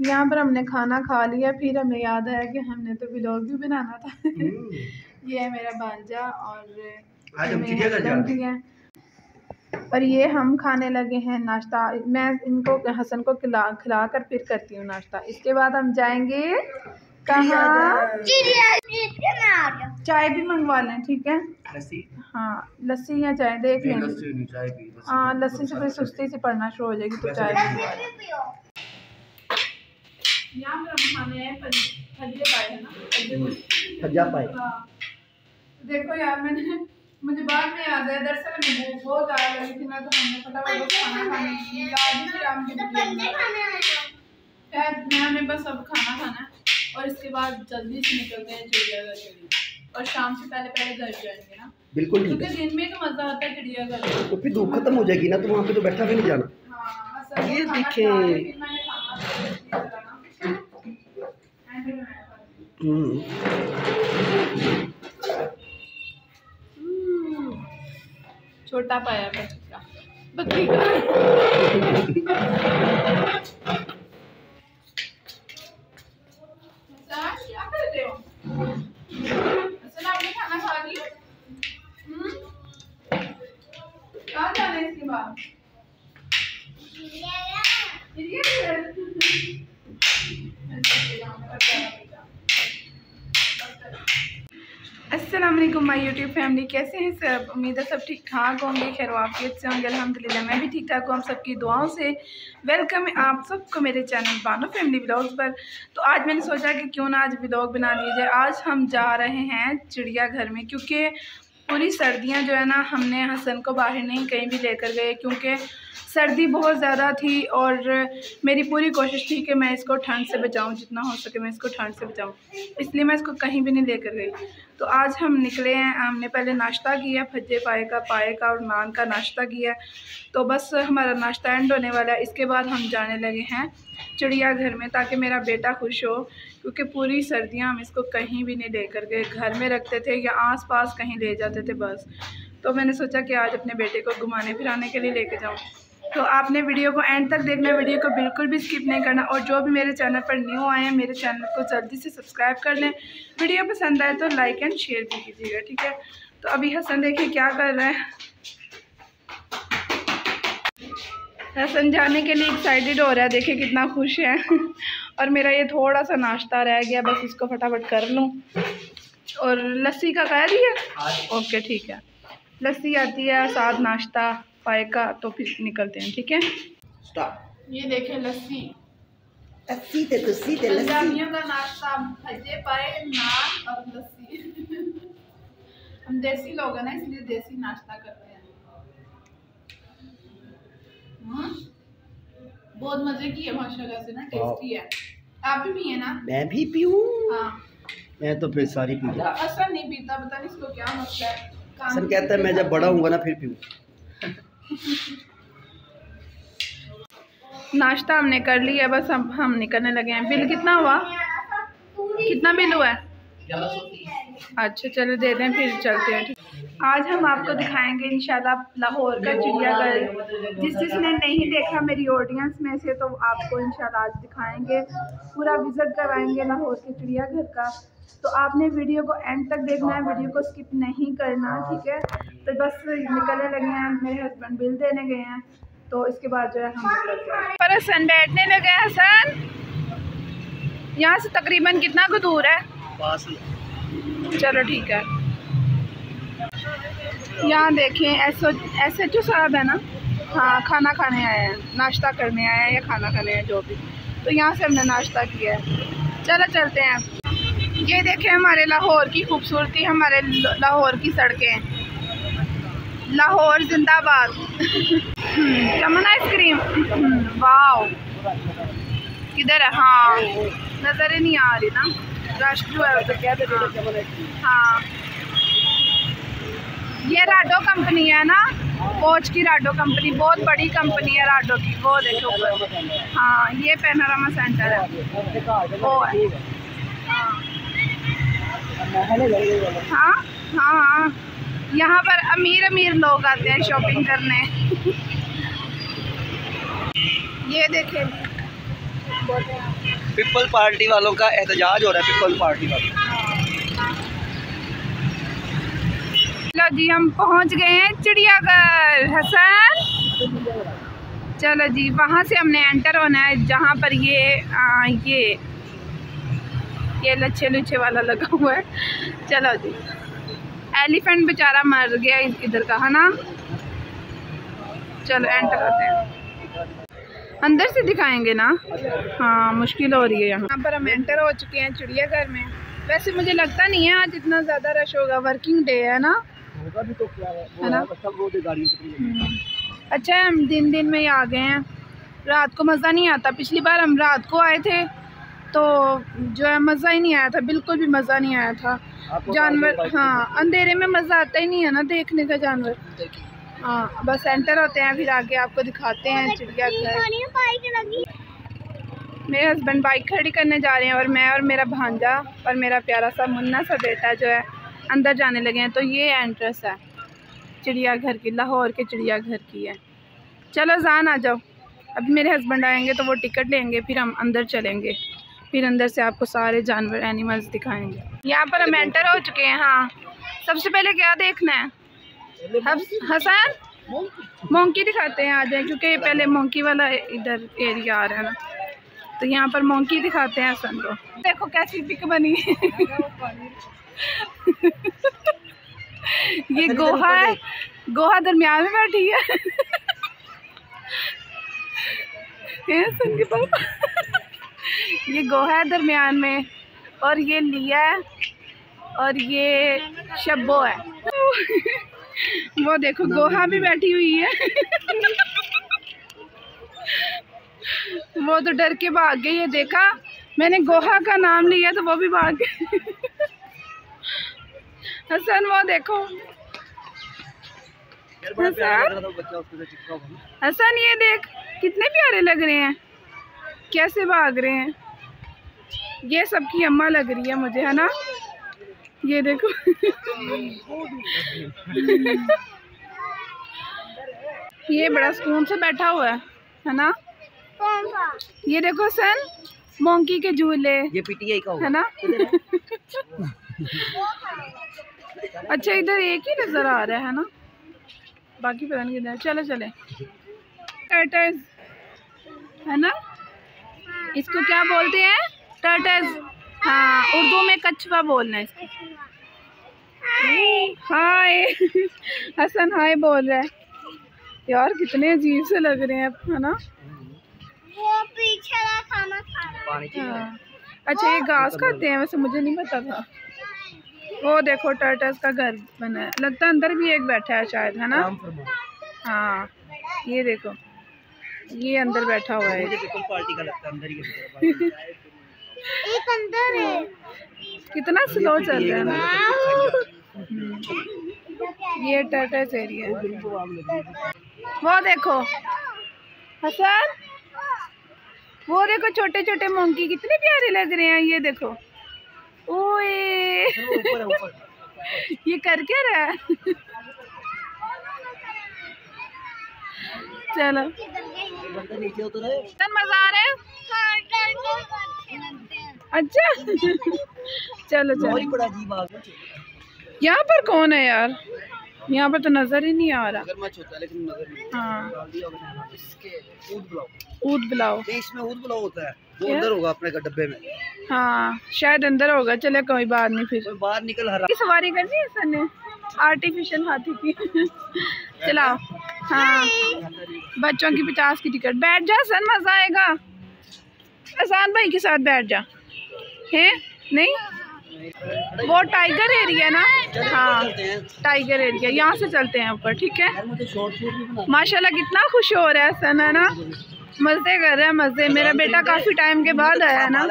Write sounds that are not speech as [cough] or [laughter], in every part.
यहाँ पर हमने खाना खा लिया फिर हमें याद आया कि हमने तो व्लॉग भी बनाना था। हम्म, ये है मेरा भांजा और आज हम चिड़ियाघर हैं। और ये हम खाने लगे हैं नाश्ता। मैं इनको हसन को खिला खिला कर फिर करती हूँ नाश्ता। इसके बाद हम जाएँगे कहाँ? चाय भी मंगवा लें ठीक है? हाँ लस्सी या चाय देख लेंगे। हाँ लस्सी से फिर सुस्ती से पढ़ना शुरू हो जाएगी तो चाय मंगवा लें। यहाँ पर हम खाने हैं फलिए पाए है ना? खज्जा पाए। हाँ। देखो यार मैंने मुझे बाद में याद है दरअसल मैं भूख बहुत ज़्यादा लगी थी मैं तो हमने फटाफट खाना खाने की याद ही फिर हम खैर मैं हमें बस अब खाना खाना है और इसके बाद जल्दी से निकलते हैं चिड़ियाघर के लिए। और शाम से पहले पहले घर जाएँगे ना। बिल्कुल ठीक क्योंकि है दिन में तो मज़ा आता है चिड़ियाघर तो फिर धूप खत्म हो जाएगी ना तो वहाँ पे तो बैठा भी नहीं जाना। हाँ, ये खाना देखें। छोटा पाया बच्चा बकरी आपने खाना खा लिया? हम्म? इसके बाद? अस्सलाम माई यूट्यूब फैमिली कैसे हैं सब? उम्मीद है सब ठीक ठाक होंगे, खैर वाफियत से होंगे, अल्हम्दुलिल्लाह, मैं भी ठीक ठाक हूँ। हम सबकी दुआओं से वेलकम है आप सबको मेरे चैनल बानो फैमिली ब्लॉग्स पर। तो आज मैंने सोचा कि क्यों ना आज ब्लॉग बना लिया जाए। आज हम जा रहे हैं चिड़ियाघर में, क्योंकि पूरी सर्दियाँ जो है ना, हमने हसन को बाहर नहीं कहीं भी लेकर गए, क्योंकि सर्दी बहुत ज़्यादा थी और मेरी पूरी कोशिश थी कि मैं इसको ठंड से बचाऊं, जितना हो सके मैं इसको ठंड से बचाऊं। इसलिए मैं इसको कहीं भी नहीं लेकर गई। तो आज हम निकले हैं, हमने पहले नाश्ता किया, भज्जे पाए का पाए का और नान का नाश्ता किया। तो बस हमारा नाश्ता एंड होने वाला है। इसके बाद हम जाने लगे हैं चिड़ियाघर में, ताकि मेरा बेटा खुश हो, क्योंकि पूरी सर्दियाँ हम इसको कहीं भी नहीं लेकर गए। घर में रखते थे या आस पास कहीं ले जाते थे बस। तो मैंने सोचा कि आज अपने बेटे को घुमाने फिराने के लिए लेके जाऊँ। तो आपने वीडियो को एंड तक देखना वीडियो को बिल्कुल भी स्किप नहीं करना और जो भी मेरे चैनल पर न्यू आए हैं मेरे चैनल को जल्दी से सब्सक्राइब कर लें। वीडियो पसंद आए तो लाइक एंड शेयर भी कीजिएगा ठीक है? तो अभी हसन देखिए क्या कर रहे हैं। हसन जाने के लिए एक्साइटेड हो रहा है देखिए कितना खुश है। और मेरा ये थोड़ा सा नाश्ता रह गया बस इसको फटाफट कर लूँ। और लस्सी का कह रही है ओके ठीक है। लस्सी आती है साथ नाश्ता। पाएगा तो फिर निकलते हैं ठीक है? स्टॉप ये देखें लस्सी। लस्सी ते लस्सी ते लस्सी। का नाश्ता भजे पाए नान और लस्सी। हम देसी लोग हैं ना इसलिए देसी नाश्ता करते हैं। हम्म? बहुत मज़े की है माशाल्लाह से ना टेस्टी है। आप भी पिए ना? मैं भी पीऊँ। हाँ। मैं तो फिर सारी पी लूँ। असर नहीं पीता पता नहीं इसको क्या मसला है। सर कहता है मैं जब बड़ा हूँगा ना फिर पीऊँ। नाश्ता हमने कर लिया, बस हम हम निकलने लगे हैं। बिल कितना हुआ? कितना बिल हुआ है? अच्छा चलो दे दें फिर चलते हैं आज हम आपको दिखाएँगे, इंशाल्लाह, लाहौर का चिड़ियाघर। जिस जिसने नहीं देखा मेरी ऑडियंस में से तो आपको इंशाल्लाह आज दिखाएँगे। पूरा विज़िट करवाएँगे लाहौर के चिड़ियाघर का। तो आपने वीडियो को एंड तक देखना है, वीडियो को स्किप नहीं करना, ठीक है? तो बस निकलने लगे हैं, मेरे हस्बैंड बिल देने गए हैं तो इसके बाद जो है हम पर हसन बैठने लगे हैं, हसन। यहाँ से तकरीबन कितना को दूर है? चलो ठीक है। यहाँ देखें एस एस एच ओ साहब है ना? हाँ खाना खाने आए हैं, नाश्ता करने आए हैं या खाना खाने हैं, जो भी। तो यहाँ से हमने नाश्ता किया है। चलो चलते हैं। ये देखें हमारे लाहौर की खूबसूरती, हमारे लाहौर की सड़कें। लाहौर जिंदाबाद। Chaman ice cream. वाओ। किधर है? हाँ। नज़र ही नहीं आ रही ना। रश जो है हाँ। ये राडो कंपनी है ना? कोच की राडो कंपनी। बहुत बड़ी कंपनी है राडो की। वो देखो हाँ ये पैनोरामा सेंटर है। वो है। हाँ। हाँ हाँ। हाँ यहाँ पर अमीर अमीर लोग आते हैं शॉपिंग करने। ये देखें। पीपल पार्टी वालों का एहतजाज हो रहा है पीपल पार्टी वालों। चलो जी हम पहुँच गए हैं चिड़ियाघर। हसन? चलो जी वहाँ से हमने एंटर होना है जहाँ पर ये आ, ये ये लच्छे लुच्छे वाला लगा हुआ है। चलो जी। एलिफेंट बेचारा मर गया इधर का है ना? चलो एंटर होते हैं। अंदर से दिखाएँगे ना? हाँ मुश्किल हो रही है यहाँ। यहाँ पर हम एंटर हो चुके हैं चिड़ियाघर में। वैसे मुझे लगता नहीं है आज इतना ज़्यादा रश होगा। वर्किंग डे है ना? तो है? है ना? हम्म। अच्छा हम दिन दिन में ही आ गए हैं। रात को मज़ा नहीं आता। पिछली बार हम रात को आए थे तो जो है मज़ा ही नहीं आया था बिल्कुल भी मज़ा नहीं आया था। जानवर हाँ अंधेरे में मज़ा आता ही नहीं है ना देखने का जानवर। हाँ बस एंटर होते हैं फिर आगे आपको दिखाते हैं चिड़ियाघर मेरे हस्बैंड बाइक खड़ी करने जा रहे हैं और मैं और मेरा भांजा और मेरा प्यारा सा मुन्ना सा बेटा जो है अंदर जाने लगे हैं। तो ये एंट्रेंस है चिड़ियाघर की लाहौर के चिड़ियाघर की है। चलो जान आ जाओ। अभी मेरे हस्बैंड आएँगे तो वो टिकट लेंगे फिर हम अंदर चलेंगे। फिर अंदर से आपको सारे जानवर एनिमल्स दिखाएँगे। यहाँ पर हम एंटर हो चुके हैं हाँ। सबसे पहले क्या देखना है? हस- हसन? मोंकी दिखाते हैं आ जाए क्योंकि पहले मोंकी वाला इधर एरिया आ रहा है ना। तो यहाँ पर मोंकी दिखाते हैं हसन को। देखो कैसी पिक बनी। ये गोहा है। गोहा दरमियान में बैठी है। ये हसन गोहा है दरमियान में और ये लिया है और ये शब्बो है। वो देखो गोहा भी बैठी हुई है। वो तो डर के भाग गई ये देखा? मैंने गोहा का नाम लिया तो वो भी भाग गई। हसन वो देखो। यार बड़ा प्यारा लग रहा था वो बच्चा उसके साथ चिपका हुआ ना। हसन ये देख कितने प्यारे लग रहे हैं। कैसे भाग रहे हैं? ये सबकी अम्मा लग रही है मुझे है ना? ये देखो। ये बड़ा सुकून से बैठा हुआ है है ना? ये देखो सन मोंकी के झूले ये पीटीआई का है ना? अच्छा इधर एक ही नज़र आ रहा है ना? बाकी पता नहीं किधर चलो चले। है ना? इसको क्या बोलते हैं? टर्टस हाँ उर्दू में कछुआ बोलना है इसको। हाय हसन हाय बोल रहा है। यार कितने अजीब से लग रहे हैं है ना? वो पीछे का खाना खा रहा पानी चाहिए हाँ। अच्छा ये घास खाते हैं वैसे मुझे नहीं पता था। वो देखो टर्टस का घर बना है। लगता है अंदर भी एक बैठा है शायद है ना? हाँ ये देखो। ये अंदर बैठा हुआ है। पार्टी का लगता अंदर ही एक अंदर है। कितना स्लो चल रहा है ना। ये टर्टस एरिया है। वो देखो। हसन? वो देखो छोटे छोटे मोंकी कितने प्यारे लग रहे हैं ये देखो। ओए। ये कर क्या रहा है? चलो। तन मज़ा आ रहा है? अच्छे। चलो चलो। यहाँ पर कौन है यार? यहाँ पर तो नज़र ही नहीं आ रहा। अगर मैं लेकिन नज़र नहीं। हाँ। ऊद बुलाओ ऊद में ऊद बुलाओ होता है। वो अंदर होगा अपने डब्बे में। हाँ शायद अंदर होगा। चले कोई बात नहीं फिर। बाहर निकल हरा। सवारी करनी है सर ने आर्टिफिशियल हाथी की। चलाओ हाँ। बच्चों की पचास की टिकट। बैठ जा सन मज़ा आएगा। आसान भाई के साथ बैठ जा। है? नहीं? वो टाइगर एरिया ना? हाँ टाइगर एरिया यहाँ से चलते हैं ऊपर, ठीक है? माशाल्लाह कितना खुश हो रहा है सन है ना? मज़े कर रहा है मज़े। मेरा बेटा काफ़ी टाइम के बाद आया है ना?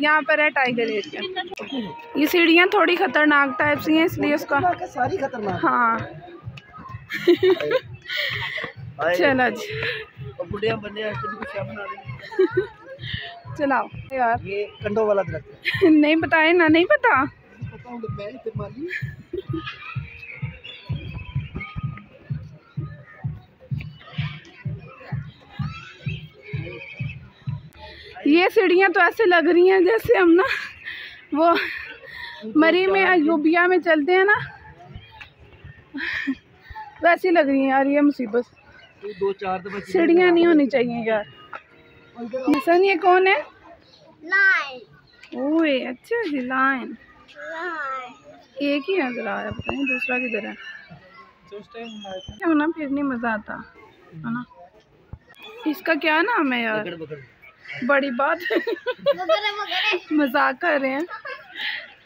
यहाँ पर है टाइगर एरिया ये सीढ़ियाँ थोड़ी खतरनाक टाइप सी हैं इसलिए उसका सारी खतरनाक। हाँ। चलो जी चलाओ यार। ये कंडो वाला दरख्त नहीं बताए ना नहीं पता। ये सीढ़ियाँ तो ऐसे लग रही हैं जैसे हम ना वो मरी में अयूबिया में चलते हैं ना। वैसी लग रही हैं यार ये मुसीबत। दो चार सीढ़ियाँ नहीं होनी चाहिए यार। हसन ये कौन है? लाइन ओए अच्छा जी लाइन लाइन एक ही नज़र आ रहा है पता नहीं दूसरा किधर है। क्यों ना फिर नहीं मज़ा आता है ना। इसका क्या नाम है यार? बड़ी बात। मज़ाक कर रहे हैं।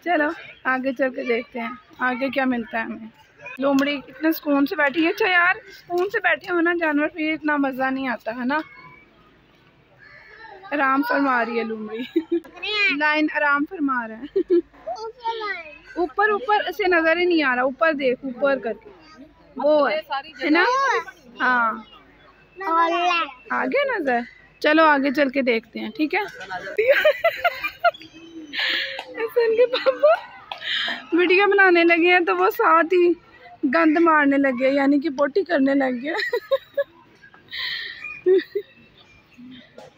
चलो आगे चल के देखते हैं। आगे क्या मिलता है हमें। लोमड़ी कितने सुकून से बैठी है। अच्छा यार सुकून से बैठे हो ना जानवर फिर इतना मज़ा नहीं आता है ना? आराम फरमा रही है लोमड़ी। लाइन आराम फरमा रहा है। ऊपर ऊपर ऊपर से नज़र ही नहीं आ रहा। ऊपर देख ऊपर करके। वो है है ना? हाँ। आगे नज़र। चलो आगे चल के देखते हैं, ठीक है? के पापा वीडियो बनाने लगे हैं तो वो साथ ही गंद मारने लगे यानी कि पोटी करने लग गया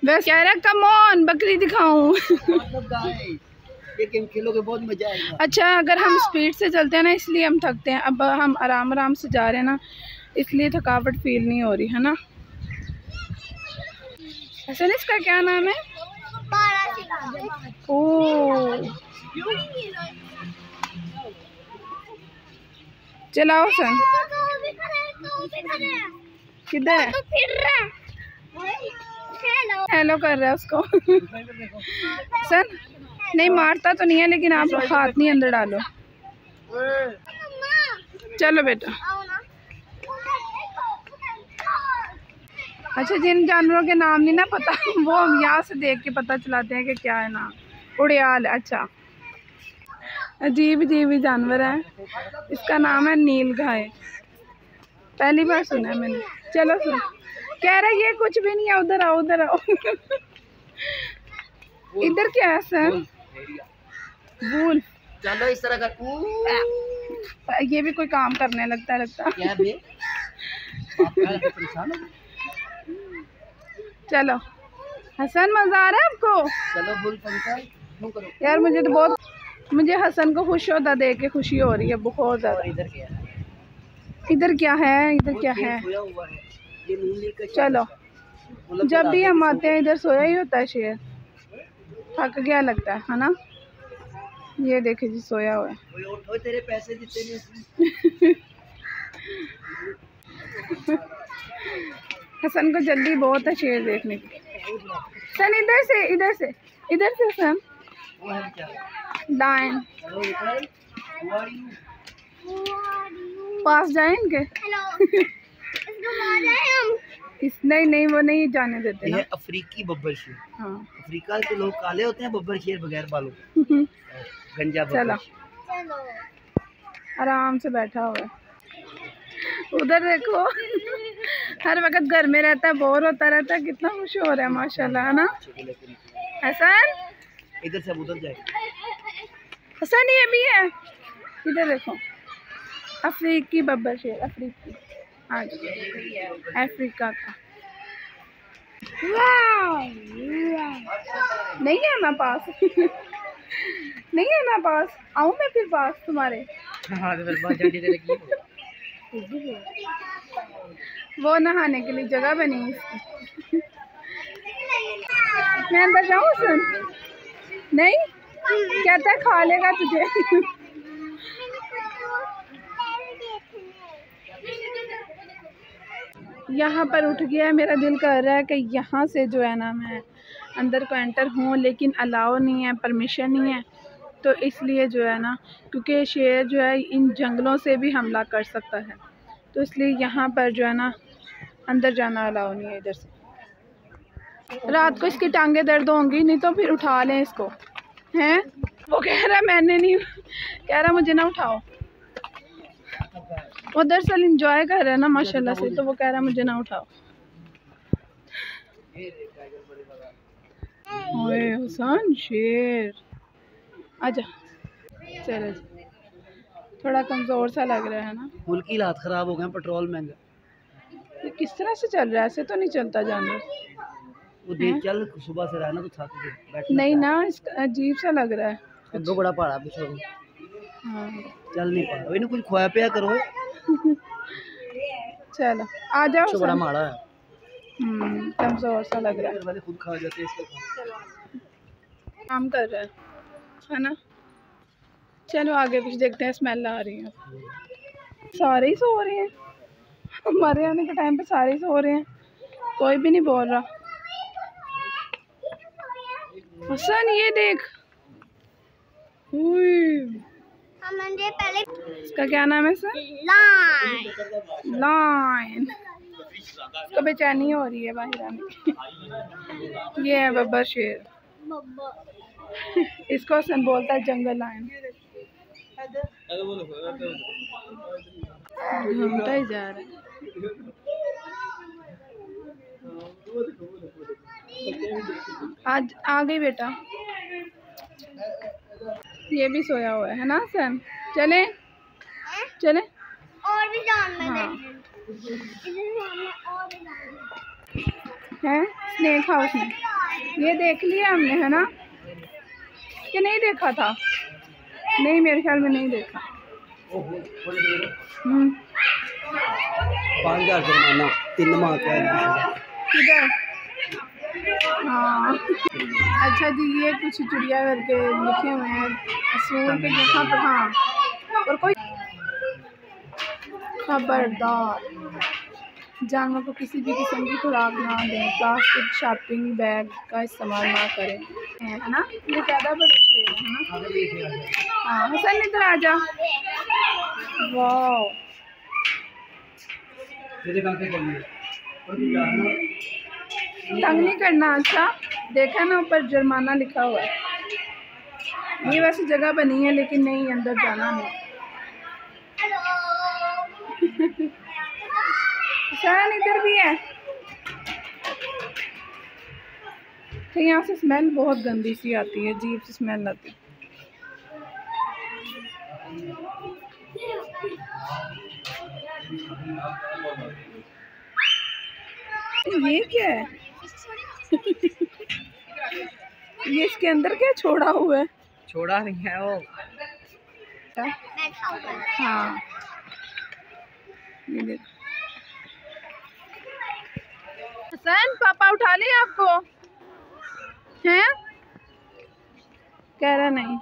बस कह रहा कम ऑन बकरी दिखाऊँ। गेम खेलोगे बहुत मज़ा आएगा अच्छा अगर हम स्पीड से चलते हैं ना, इसलिए हम थकते हैं। अब हम आराम आराम से जा रहे हैं ना, इसलिए थकावट फील नहीं हो रही, है ना? हसन इसका क्या नाम है? ओ। चलाओ, सन। किधर है? हेलो कर रहा है उसको। सन, नहीं, मारता तो नहीं है, लेकिन आप हाथ नहीं अंदर डालो। चलो बेटा आओ ना अच्छा जिन जानवरों के नाम नहीं ना पता [laughs] वो हम यहाँ से देख के पता चलाते हैं कि क्या है नाम। उड़ियाल अच्छा। अजीब अजीब जानवर है। इसका नाम है नील गाय। पहली बार सुना है मैंने। चलो सुनो। कह रहा ये कुछ भी नहीं है उधर आओ उधर आओ। [laughs] इधर क्या है सर? वूल चलो इस तरह का ये भी कोई काम करने लगता लगता क्या बे आप क्या परेशान हो चलो। हसन मज़ा आ रहा है आपको? चलो फुल पंखा करो। यार मुझे तो बहुत मुझे हसन को खुश होता देख के खुशी हो रही है बहुत ज़्यादा। इधर क्या है? इधर क्या है? चलो। मतलब जब भी हम आते हैं इधर सोया ही होता है शेर। थक गया लगता है है ना? ये देखे जी सोया हुआ है। तेरे पैसे देते नहीं [laughs] हसन को जल्दी बहुत है शेर देखने की सन इधर से इधर से इधर से सन वो है क्या लाइन हेलो बेटा हाउ आर यू पास जाए इनके [laughs] इस नहीं नहीं वो नहीं जाने देते ये अफ्रीकी बब्बर शेर। हाँ। अफ्रीका के लोग काले होते हैं बब्बर शेर बगैर बालों। [laughs] गंजा बब्बर चलो। आराम से बैठा हुआ है। उधर देखो। हर वक्त घर में रहता है बोर होता रहता है कितना खुश हो रहा है माशाल्लाह है ना? हसन? इधर से उधर जाए। हसन ये भी है। इधर देखो। अफ्रीकी बब्बर शेर अफ्रीकी। आज अफ्रीका का। नहीं है ना पास? नहीं है ना पास? आऊँ मैं फिर पास तुम्हारे? हाँ तो फिर वो नहाने के लिए जगह बनी है इसकी। मैं अंदर जाऊँ सुन? नहीं? कहता है खा लेगा तुझे। यहाँ पर उठ गया मेरा दिल कर रहा है कि यहाँ से जो है ना मैं अंदर को एंटर हूँ, लेकिन अलाउ नहीं है परमिशन नहीं है। तो इसलिए जो है ना, क्योंकि शेर जो है इन जंगलों से भी हमला कर सकता है। तो इसलिए यहाँ पर जो है ना, अंदर जाना अलाउ नहीं है इधर से। रात को इसकी टांगे दर्द होंगी, नहीं तो फिर उठा लें इसको। हैं? वो कह रहा मैंने नहीं कह रहा मुझे ना उठाओ। वो दरअसल इंजॉय कर रहा है ना, माशाल्लाह से तो वो कह रहा मुझे ना उठाओ। हुसैन, शेर। आजा चलो जी। थोड़ा कमज़ोर सा लग रहा है ना? मुल्क की हालात ख़राब हो गए पेट्रोल महँगा। ये किस तरह से चल रहा है? ऐसे तो नहीं चलता जानवर। वो देख चल सुबह से रहना तो थक नहीं ना इसका अजीब सा लग रहा है। दो बड़ा पहाड़ा पीछे हाँ। चल नहीं पा इन्हें कुछ खोया पिया करो। चलो आ जाओ तो बड़ा माड़ा है। हम्म, कमज़ोर सा लग रहा है। खुद खा जाते हैं। काम कर रहा है। है ना? चलो आगे कुछ देखते हैं स्मेल आ रही है। सारे ही सो रहे हैं। हमारे आने के टाइम पे सारे ही सो रहे हैं। कोई भी नहीं बोल रहा। हसन, ये देख। पहले इसका क्या नाम है सर लाइन। लाइन इसको बेचैनी हो रही है बाहर आने की। ये है बब्बर शेर। इसको हसन बोलता है जंगल लाइन घूमता ही जा रहा है। आज आ गई बेटा। ये भी सोया हुआ है ना हसन चले। चले। और भी हाँ। है? स्नेक हाउस में। ये देख लिया हमने है ना? कि नहीं देखा था। नहीं मेरे ख्याल में नहीं देखा। हम्म, पाँच हज़ार जुर्माना तीन माह का किधर? हाँ। अच्छा जी ये कुछ चिड़िया करके लिखे हुए हैं। असूल के जगह पर हाँ। और कोई खबरदार। जानवर को किसी भी किस्म की खुराक ना दें। प्लास्टिक शॉपिंग बैग का इस्तेमाल ना करें। है ना? ये ज़्यादा बड़े शेर है ना। हाँ हसन इधर आ जा। तंग नहीं करना अच्छा? देखा ना ऊपर जुर्माना लिखा हुआ है। ये वैसे जगह बनी है लेकिन नहीं अंदर जाना नहीं [laughs] शायद इधर भी है। तो यहाँ से स्मेल बहुत गंदी सी आती है अजीब सी स्मेल आती है। ये क्या है? ये इसके अंदर क्या छोड़ा हुआ है? छोड़ा नहीं है वो। है हाँ। ये देख। हसन, पापा उठा लिए आपको? हैं? कह रहा नहीं।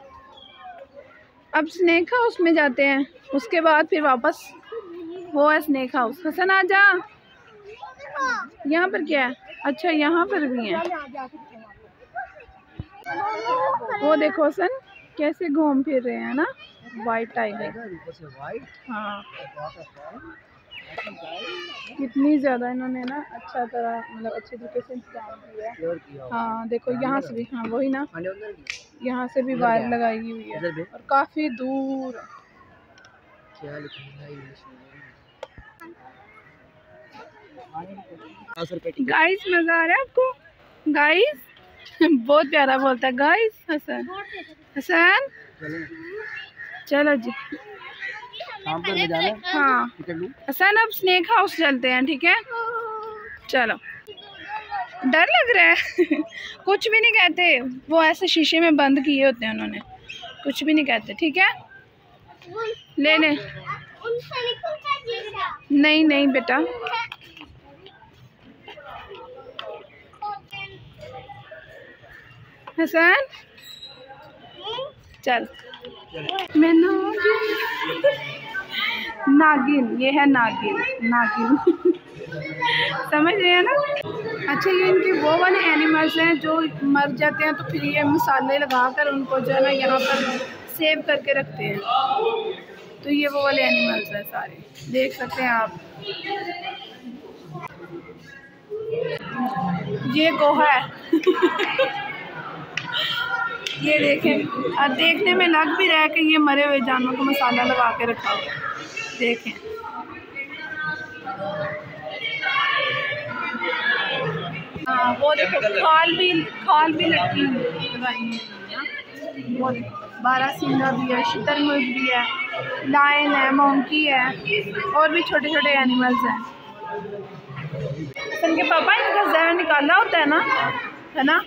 अब स्नेक हाउस में जाते हैं। उसके बाद फिर वापस वो है स्नेक हाउस हसन, आ जा। यहाँ पर क्या है? अच्छा यहाँ पर भी है। वो देखो हसन, कैसे घूम फिर रहे हैं ना? वाइट टाइगर हाँ। कितनी ज़्यादा इन्होंने ना अच्छा तरह मतलब अच्छे तरीके से इंतज़ाम किया है। हाँ देखो यहाँ से भी हाँ वही ना। यहाँ से भी वायर लगाई हुई है और काफ़ी दूर। है गाइस मज़ा आ रहा है आपको? गाइस [laughs] बहुत प्यारा बोलता है। गाइस हसन। हसन? चलो जी। शाम को मैं जाना है? हाँ। हसन अब स्नेक हाउस चलते हैं ठीक है? चलो। डर लग रहा है। [laughs] कुछ भी नहीं कहते। वो ऐसे शीशे में बंद किए होते हैं उन्होंने। कुछ भी नहीं कहते ठीक है? ले ले। उनसे निकलता जैसा नहीं नहीं बेटा। हसन? चल। मैं नागिन, ये है नागिन नागिन। समझ रहे हैं ना? अच्छा ये इनके वो वाले एनिमल्स हैं जो मर जाते हैं तो फिर ये मसाले लगा कर उनको जो है ना यहाँ पर सेव करके रखते हैं। तो ये वो वाले एनिमल्स हैं सारे। देख सकते हैं आप। ये गोहा है। [laughs] ये देखें। और देखने में लग भी रहा है कि ये मरे हुए जानवर को मसाला लगा के रखा हुआ देखें। हाँ वो देखो खाल भी खाल भी लटकी हुई है वो बारह सिंगा भी है शुतरमुर्ग भी है लायन है मोंकी है और भी छोटे छोटे एनिमल्स हैं। सन के पापा इनका जहर निकाला होता है ना है ना?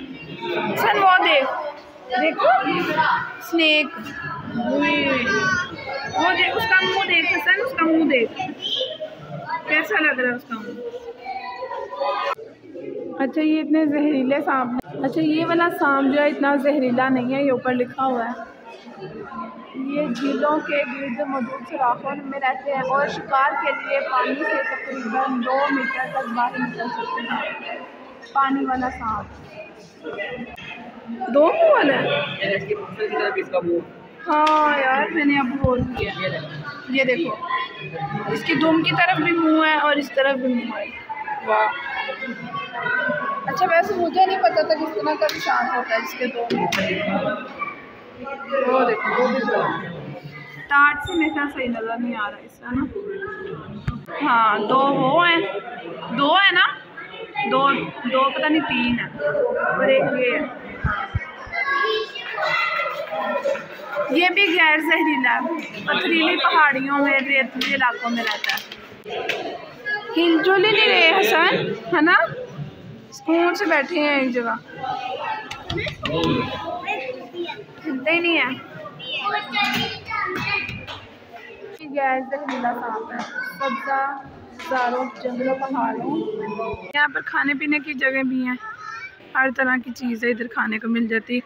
सन वो देख देखो स्नेक वो देख उसका मुँह देख सन उसका मुँह देख। कैसा लग रहा है उसका मुँह? अच्छा ये इतने जहरीले सांप अच्छा ये वाला सांप जो है इतना जहरीला नहीं है ये ऊपर लिखा हुआ है। ये झीलों के गिर्द मौजूद सुराखों में रहते हैं और शिकार के लिए पानी से तकरीबन दो मीटर तक बाहर निकल सकते हैं। पानी वाला सांप। दो मुँह वाला है? इसका मुँह। हाँ यार, मैंने अब बोल दिया। ये देखो, इसकी दुम की तरफ़ भी मुँह है और इस तरफ़ भी मुँह है। वाह। अच्छा वैसे मुझे नहीं पता था किस तरह का निशान होता है इसके दो वो देखो। टाट से मेरे ख्याल सही नज़र नहीं आ रहा इसका ना? हाँ दो वो हैं। दो है ना? दो दो, पता नहीं, तीन है। और एक ये है। ये भी गैर जहरीला पथरीली पहाड़ियों में, रेतीले इलाकों में रहता है। हिलजुल नहीं रहे हसन, है ना? सुकून से बैठे हैं एक जगह। हिलते ही नहीं है। गैर जहरीला सांप है। हज़ारों जंगलों, पहाड़ों। यहाँ पर खाने पीने की जगह भी हैं। हर तरह की चीज़ें इधर खाने को मिल जाती।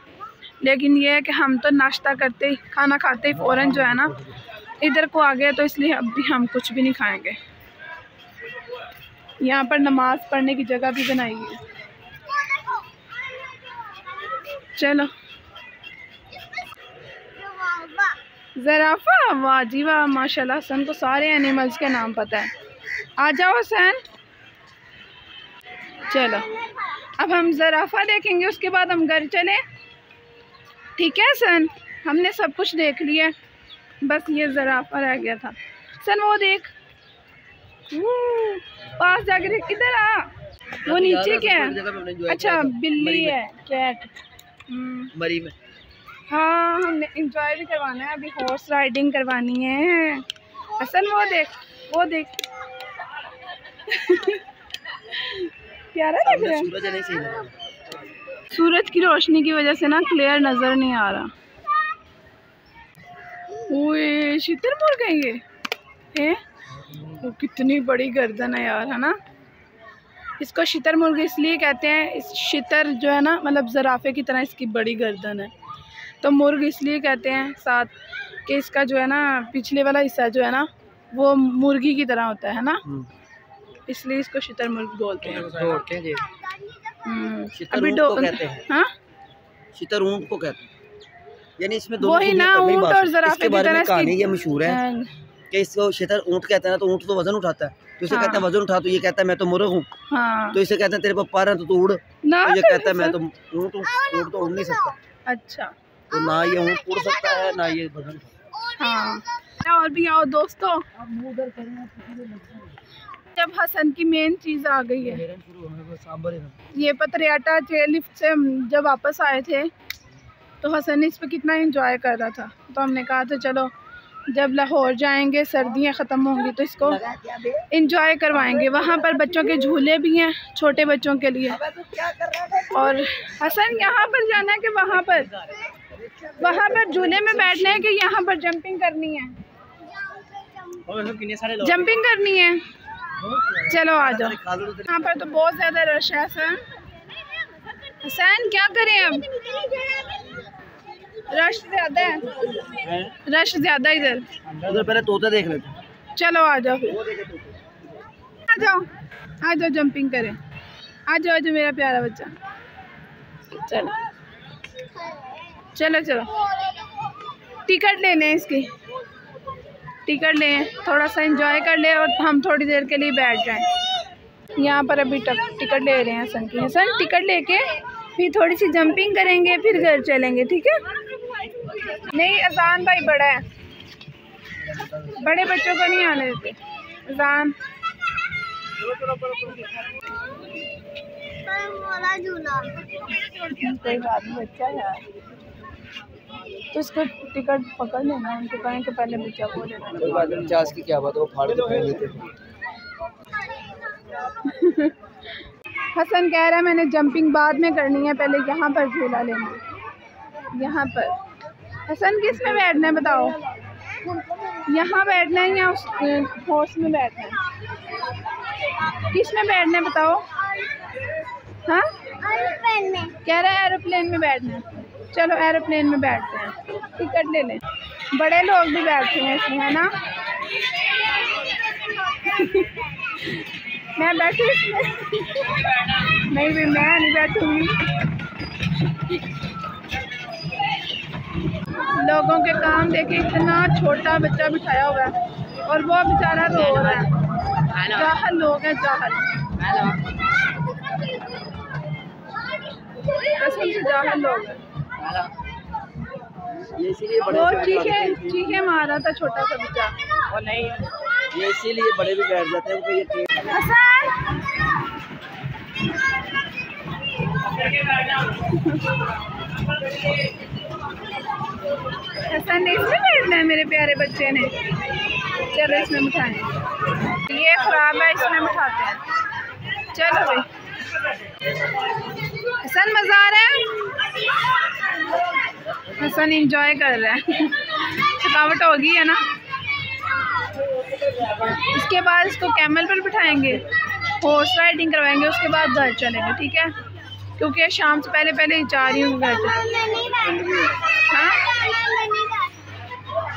लेकिन ये है कि हम तो नाश्ता करते ही, खाना खाते ही फ़ौरन जो है ना, इधर को आ गया तो इसलिए अब भी हम कुछ भी नहीं खाएँगे। यहाँ पर नमाज़ पढ़ने की जगह भी बनाई है चलो। ज़राफ़ा वाह जी वाह हसन को सारे एनिमल्स के नाम पता है। आ जाओ हसन। चलो। अब हम ज़राफ़ा देखेंगे, उसके बाद हम घर चले। ठीक है सन? हमने सब कुछ देख लिया। बस ये ज़राफ़ा रह गया था। सन वो देख। वो, पास जाके देख किधर आ? वो नीचे क्या है? अच्छा बिल्ली है कैट हम्म। मरी में। हाँ हमने इंजॉय भी करवाना है अभी हॉर्स राइडिंग करवानी है। हसन वो देख वो देख। [laughs] प्यारा लग रहा है। सूरज की रोशनी की वजह से ना क्लियर नज़र नहीं आ रहा। ओए शितर मुड़ गए ये है? वो कितनी बड़ी गर्दन है यार है ना? इसको शितर मुर्ग इसलिए कहते हैं इस शितर जो है ना मतलब ज़राफ़े की तरह इसकी बड़ी गर्दन है। तो मुर्ग इसलिए कहते हैं साथ कि इसका जो है ना पिछले वाला हिस्सा जो है ना वो मुर्गी की तरह होता है ना? हम्म। इसलिए इसको शितर मुर्ग बोलते हैं। हैं हम्म, शितर अभी ऊँट डो को कहते हैं। हाँ? शितर ऊँट को कहते हैं। यानी इसमें दो वही ना ऊँट और ज़राफ़े की तरह कहानी ये मशहूर है हाँ, कि इसको शितर ऊँट कहते हैं ना तो ऊँट तो वज़न उठाता है। तो इसे हाँ। कहते हैं वज़न उठा तो ये कहता है मैं तो मुर्ग हूँ। हाँ। तो इसे कहते हैं तेरे पास पर है तो तू उड़। तो ये कहता है मैं तो ऊँट ऊँट तो उड़ नहीं सकता। अच्छा। तो ना ये ऊँट उड़ सकता है ना ये वज़न उठा हाँ। और भी आओ दोस्तों। जब हसन की मेन चीज़ आ गई है। ये पतरियाटा जेल लिफ्ट से हम जब वापस आए थे तो हसन इस पर कितना एंजॉय कर रहा था। तो हमने कहा था चलो जब लाहौर जाएँगे सर्दियाँ ख़त्म होंगी तो इसको एंजॉय करवाएँगे। वहाँ पर बच्चों के झूले भी हैं छोटे बच्चों के लिए। और हसन यहाँ पर जाना है कि वहाँ पर? वहाँ पर झूले में बैठना है कि यहाँ पर जंपिंग करनी है? जंपिंग करनी है। चलो आ जाओ। यहाँ पर तो बहुत ज़्यादा रश है हसन। हसन क्या करें अब रश ज़्यादा है। रश ज़्यादा इधर। उधर पहले तोता देख लेते चलो आ जाओ आ जाओ। आ जाओ जंपिंग करें। आ जाओ आ जाओ मेरा प्यारा बच्चा। चलो। चलो चलो। टिकट लेने इसकी। टिकट लें, थोड़ा सा इंजॉय कर लें और हम थोड़ी देर के लिए बैठ जाएँ। यहाँ पर अभी टक- टिकट ले रहे हैं हसन की। हसन टिकट लेके फिर थोड़ी सी जंपिंग करेंगे, फिर घर चलेंगे, ठीक है? नहीं, अजान भाई बड़ा है। बड़े बच्चों को नहीं आने देते। अजान। कोई बात नहीं, बच्चा यार तो इसको टिकट पकड़ लेना उनको कहें कि पहले बच्चा को लेना की क्या बात है वो फाड़ के फेंक देते हसन कह रहा है मैंने जंपिंग बाद में करनी है पहले यहाँ पर झूला लेंगे। यहाँ पर। हसन किसमें बैठना है बताओ? यहाँ बैठना है या उस हॉर्स में बैठना है? किसमें बैठना है बताओ? हाँ? कह रहा है एरोप्लेन में बैठना है। चलो एरोप्लेन में बैठते हैं। टिकट ले लें। बड़े लोग भी बैठे हैं इसमें, है ना? मैं बैठी इसमें। नहीं भी, मैं नहीं बैठूँगी। लोगों के काम देखे इतना छोटा बच्चा बिठाया हुआ है, और वो बेचारा रो रहा है। जाहल लोग हैं, जाहल। जाहल लोग हैं। इसीलिए बड़े वो चीखे। चीखे मार रहा था छोटा सा बच्चा। और नहीं ये इसीलिए बड़े भी बैठ जाते हैं ये हसन ने इसमें बैठना है मेरे प्यारे बच्चे ने। चलो इसमें बिठाएँ। ये खराब है इसमें बिठाते हैं। चलो भाई। हसन मज़ा आ रहा है? हसन इंजॉय कर रहा है। थकावट होगी, है ना? इसके बाद इसको कैमल पर बिठाएँगे हॉर्स राइडिंग करवाएँगे, उसके बाद घर चलेंगे, ठीक है? क्योंकि शाम से पहले पहले जा रही हूँ घर हाँ?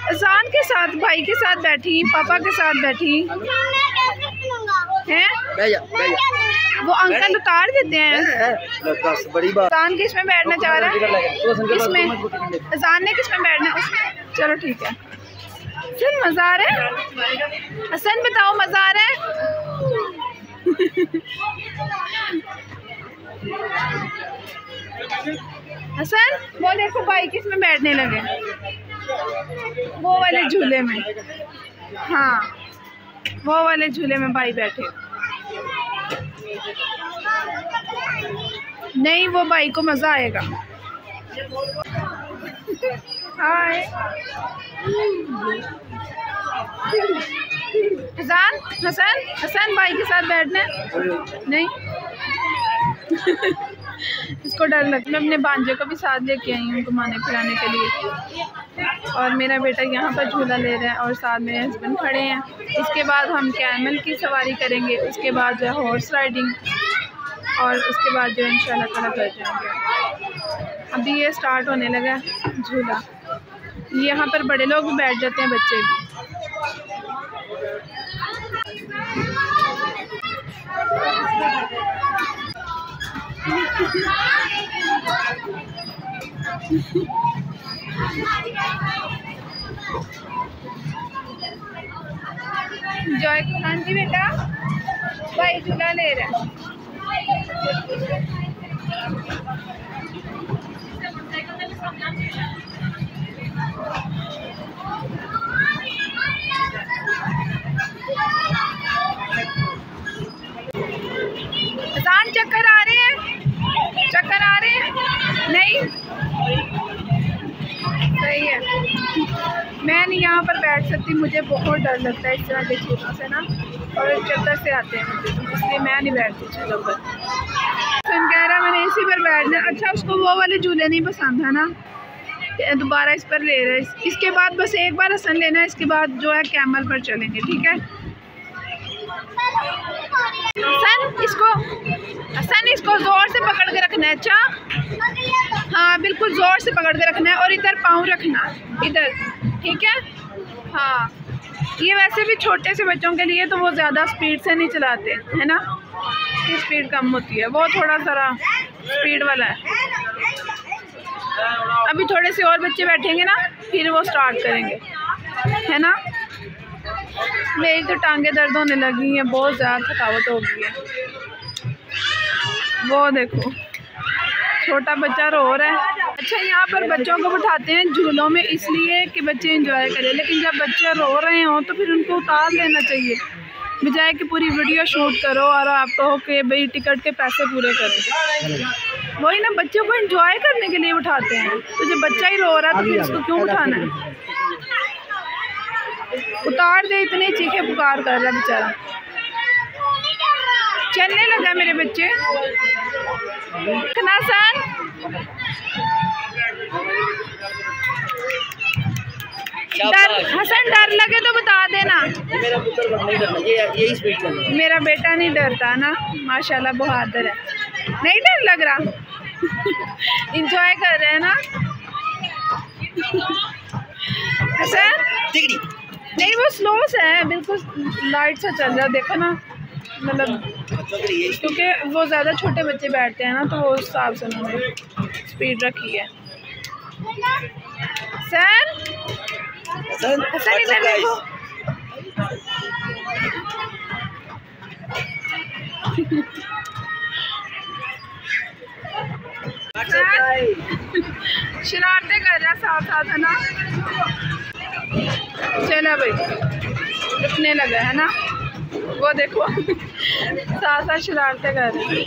अजान के साथ, भाई के साथ बैठी, पापा के साथ बैठी। हैं? वो अंकल उतार देते हैं। बड़ी बात। अजान किसमें बैठना चाह रहा है? ले अजान ने किसमें बैठना उसमें। चलो ठीक है। चल मज़ा आ रहा है? हसन बताओ मज़ा आ रहा है? हसन वो देखो भाई किसमें बैठने लगे। वो वाले झूले में। हाँ। वो वाले झूले में भाई बैठे। नहीं, वो भाई को मज़ा आएगा। हाय। हसन हसन हसन भाई के साथ बैठना नहीं। इसको डर लगता मैं अपने भांजे को भी साथ लेके आई हूँ घुमाने फिराने के लिए। और मेरा बेटा यहाँ पर झूला ले रहा है और साथ मेरे हस्बैंड खड़े हैं। इसके बाद हम कैमल की सवारी करेंगे, उसके बाद जो है हॉर्स राइडिंग और उसके बाद जो है इंशाल्लाह ताला कर जाएँगे। अभी ये स्टार्ट होने लगा झूला। यहाँ पर बड़े लोग भी बैठ जाते हैं बच्चे भी। जॉय हाँ जी बेटा भाई झूला ले रहा चक्कर आ रहे हैं। चक्कर आ रहे हैं? नहीं? सही है। मैं नहीं यहाँ पर बैठ सकती, मुझे बहुत डर लगता है इस तरह के झूलों से ना। और चक्कर से आते हैं मुझे, इसलिए मैं नहीं बैठती झूलों पर सन कह रहा मैंने इसी पर बैठना। अच्छा उसको वो वाले झूले नहीं पसंद, है ना? दोबारा इस पर ले रहे हैं। इसके बाद बस एक बार हसन लेना है, इसके बाद जो है कैमल पर चलेंगे, ठीक है? सन इसको सन इसको ज़ोर से पकड़ के रखना है अच्छा? हाँ बिल्कुल ज़ोर से पकड़ के रखना है और इधर पाँव रखना, इधर, ठीक है? हाँ ये वैसे भी छोटे से बच्चों के लिए तो वो ज़्यादा स्पीड से नहीं चलाते, है ना? इसकी स्पीड कम होती है, वो थोड़ा सा स्पीड वाला है। अभी थोड़े से और बच्चे बैठेंगे ना, फिर वो स्टार्ट करेंगे, है ना? मेरी तो टांगे दर्द होने लगी हैं, बहुत ज़्यादा थकावट हो गई है। वो देखो, छोटा बच्चा रो रहा है। अच्छा यहाँ पर बच्चों को बिठाते हैं झूलों में, इसलिए कि बच्चे इंजॉय करें, लेकिन जब बच्चे रो रहे हों तो फिर उनको उतार लेना चाहिए। बजाय कि पूरी वीडियो शूट करो और आप कहो कि भाई टिकट के पैसे पूरे करो। वही ना, बच्चों को एंजॉय करने के लिए उठाते हैं। तो जब बच्चा ही रो रहा है तो फिर उसको क्यों उठाना है? उतार दे इतने चीखे पुकार कर रहा बेचारा। चलने लगा मेरे बच्चे। खनासन डर हसन डर लगे तो बता देना। मेरा ये यही स्पीड चल मेरा बेटा नहीं डरता ना माशाल्लाह बहादुर है। नहीं डर लग रहा। इंजॉय कर रहे हैं ना? हसन नहीं वो स्लो से है बिल्कुल लाइट से चल रहा है। देखो ना मतलब क्योंकि वो ज़्यादा छोटे बच्चे बैठते हैं ना तो वो उस हिसाब से उन्होंने स्पीड रखी है। सर हसन इधर देखो। [laughs] शरारतें कर रहा साथ साथ है ना? चलो भाई लगा है ना? वो देखो [laughs] साथ शरारते शरारतें कर रहे